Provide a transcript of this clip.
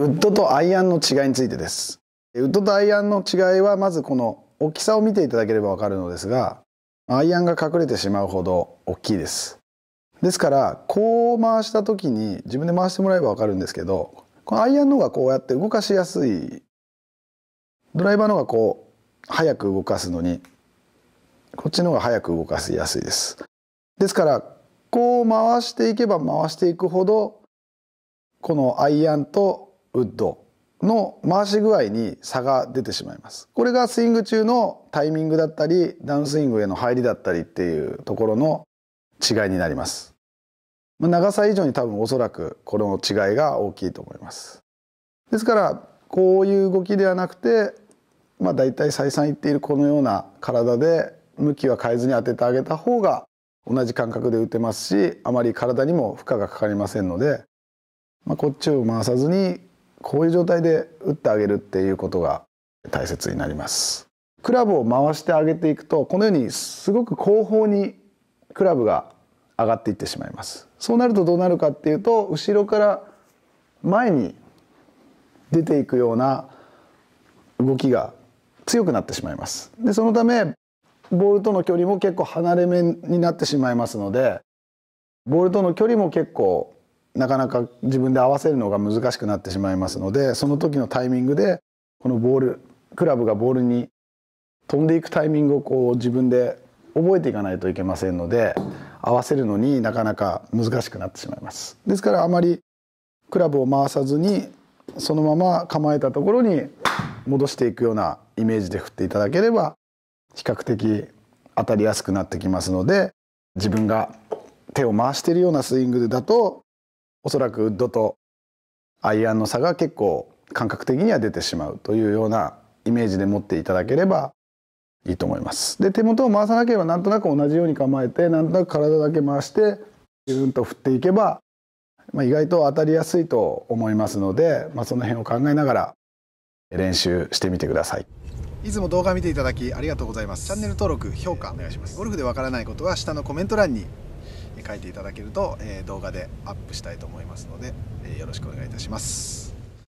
ウッドとアイアンの違いについてです。ウッドとアイアンの違いはまずこの大きさを見ていただければわかるのですがアイアンが隠れてしまうほど大きいです。ですからこう回した時に自分で回してもらえばわかるんですけどこのアイアンの方がこうやって動かしやすいドライバーの方がこう早く動かすのにこっちの方が早く動かしやすいです。ですからこう回していけば回していくほどこのアイアンとウッドの回し具合に差が出てしまいます。これがスイング中のタイミングだったりダウンスイングへの入りだったりっていうところの違いになります。長さ以上に多分おそらくこの違いが大きいと思います。ですからこういう動きではなくてまあ大体再三言っているこのような体で向きは変えずに当ててあげた方が同じ感覚で打てますしあまり体にも負荷がかかりませんので、まあ、こっちを回さずにこういう状態で打ってあげるっていうことが大切になります。クラブを回してあげていくとこのようにすごく後方にクラブが上がっていってしまいます。そうなるとどうなるかっていうと後ろから前に出ていくような動きが強くなってしまいます。でそのためボールとの距離も結構離れ目になってしまいますのでボールとの距離も結構なかなか自分で合わせるのが難しくなってしまいますのでその時のタイミングでこのボールクラブがボールに飛んでいくタイミングをこう自分で覚えていかないといけませんので合わせるのになかなか難しくなってしまいます。ですからあまりクラブを回さずにそのまま構えたところに戻していくようなイメージで振っていただければ比較的当たりやすくなってきますので自分が手を回しているようなスイングだとおそらくウッドとアイアンの差が結構感覚的には出てしまうというようなイメージで持っていただければいいと思います。で手元を回さなければなんとなく同じように構えてなんとなく体だけ回してギュンと振っていけば、まあ、意外と当たりやすいと思いますので、まあ、その辺を考えながら練習してみてください。いつも動画見ていただきありがとうございます。チャンネル登録、評価お願いします。ゴルフでわからないことは下のコメント欄に書いていただけると、え動画でアップしたいと思いますので、えよろしくお願いいたします。